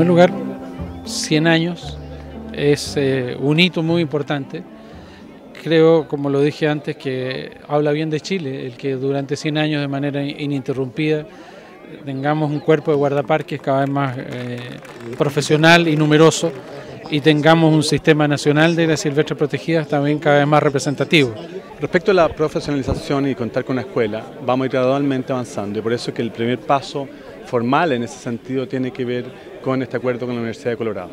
primer lugar, 100 años es eh, un hito muy importante. Creo, como lo dije antes, que habla bien de Chile, el que durante 100 años de manera ininterrumpida tengamos un cuerpo de guardaparques cada vez más eh, profesional y numeroso y tengamos un sistema nacional de áreas silvestres protegidas también cada vez más representativo. Respecto a la profesionalización y contar con una escuela, vamos gradualmente avanzando y por eso es que el primer paso formal en ese sentido tiene que ver con este acuerdo con la Universidad de Colorado.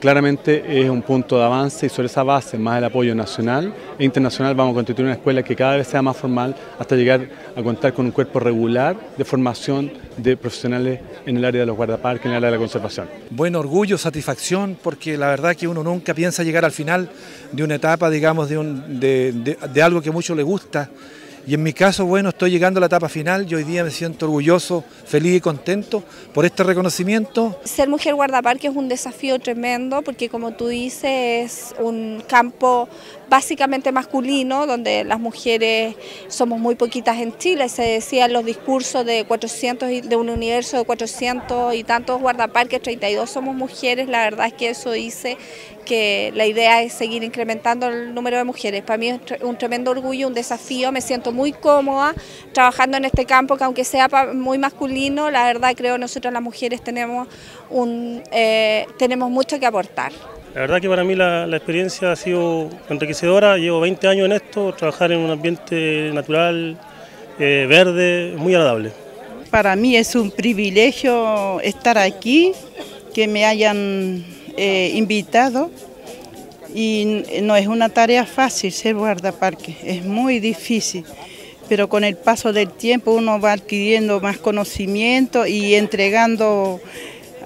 Claramente es un punto de avance y sobre esa base, más el apoyo nacional e internacional, vamos a constituir una escuela que cada vez sea más formal hasta llegar a contar con un cuerpo regular de formación de profesionales en el área de los guardaparques, en el área de la conservación. Buen orgullo, satisfacción, porque la verdad que uno nunca piensa llegar al final de una etapa, digamos, de, de algo que mucho le gusta y en mi caso, bueno, estoy llegando a la etapa final y hoy día me siento orgulloso, feliz y contento por este reconocimiento. Ser mujer guardaparque es un desafío tremendo porque como tú dices es un campo básicamente masculino donde las mujeres somos muy poquitas en Chile. Se decían los discursos de 400 de un universo de 400 y tantos guardaparques, 32 somos mujeres. La verdad es que eso dice que la idea es seguir incrementando el número de mujeres. Para mí es un tremendo orgullo, un desafío, me siento muy cómoda trabajando en este campo que aunque sea muy masculino, la verdad creo nosotros las mujeres tenemos, un, eh, tenemos mucho que aportar. La verdad que para mí la, experiencia ha sido enriquecedora, llevo 20 años en esto, trabajar en un ambiente natural, eh, verde, muy agradable. Para mí es un privilegio estar aquí, que me hayan eh, invitado. Y no es una tarea fácil ser guardaparque, es muy difícil, pero con el paso del tiempo uno va adquiriendo más conocimiento y entregando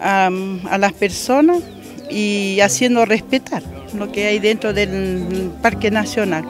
a, a las personas y haciendo respetar lo que hay dentro del Parque Nacional.